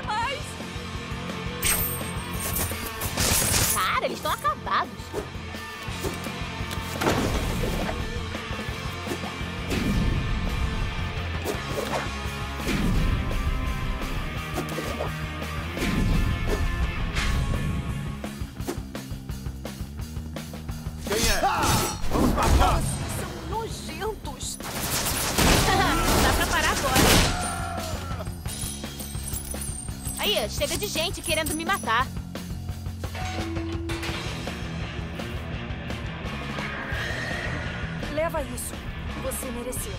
demais! Cara, eles estão acabados. Quem é? Ah! Vamos matar! Chega de gente querendo me matar. Leva isso. Você mereceu.